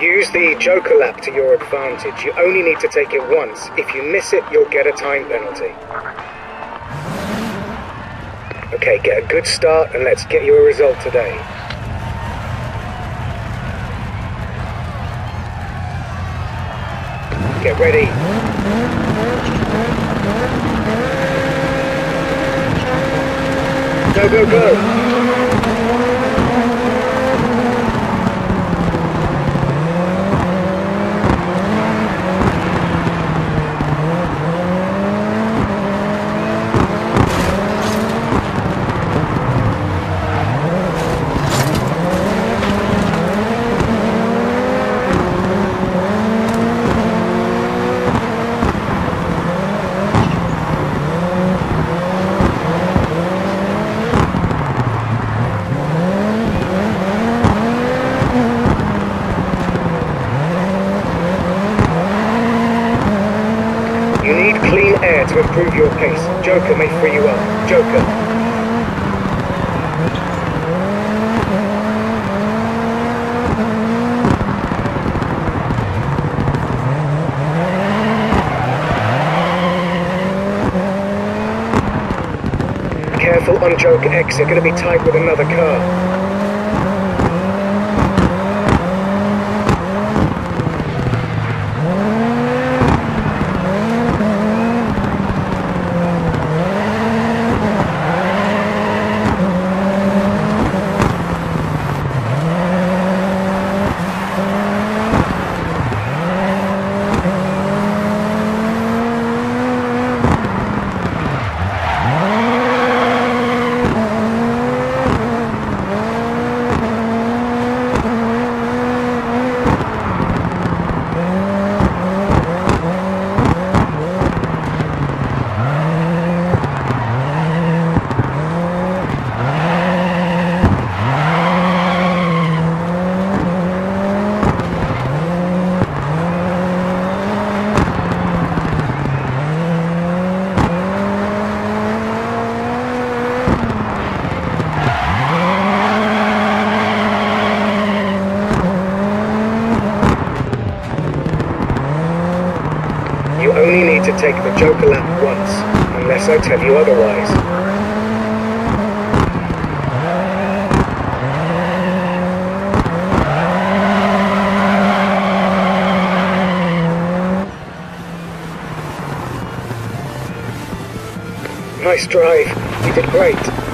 Use the Joker lap to your advantage. You only need to take it once. If you miss it, you'll get a time penalty. Okay, get a good start and let's get you a result today. Get ready. Go, go, go. You need clean air to improve your pace. Joker may free you up. Joker. Careful on Joker X, you're going to be tight with another car. You only need to take the Joker lap once, unless I tell you otherwise. Nice drive. You did great.